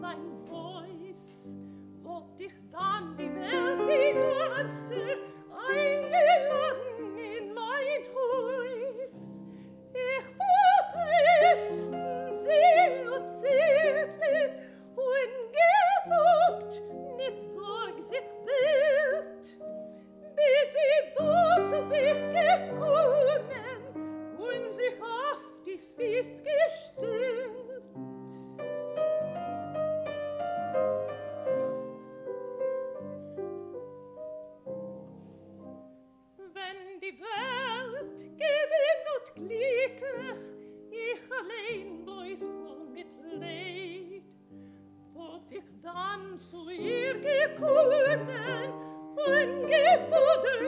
sein Voice, wo dich dann die Welt, die ganze, eingeladen in mein Haus. Ich wurde essen, sehr und zärtlich und gesucht, nicht sorg sich wild, bis ich wo zu sich gekommen die Welt gewinnt und glücklich, ich allein bloß voll mit Leid, wollt ich dann zu ihr gekommen und gefordert, gib mir Frieden.